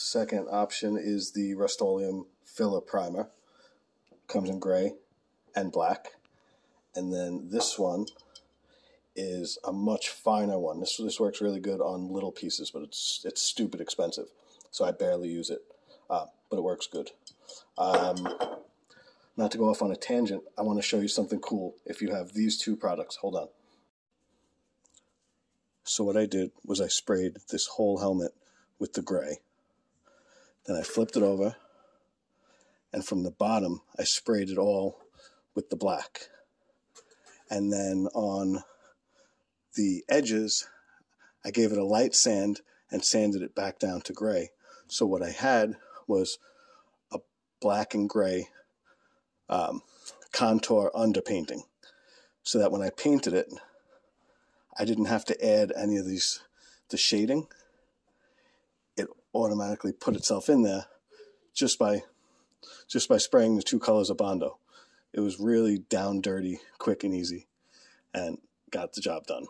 Second option is the Rust-Oleum Filler Primer. Comes in gray and black. And then this one is a much finer one. This this works really good on little pieces, but it's it's stupid expensive, so I barely use it. Uh, but it works good. Um, not to go off on a tangent, I want to show you something cool. If you have these two products, hold on. So what I did was I sprayed this whole helmet with the gray. Then I flipped it over, and from the bottom I sprayed it all with the black. And then on the edges, I gave it a light sand and sanded it back down to gray. So what I had was a black and gray um, contour underpainting so that when I painted it, I didn't have to add any of these, the shading. Automatically put itself in there just by, just by spraying the two colors of Bondo. It was really down dirty, quick and easy, and got the job done.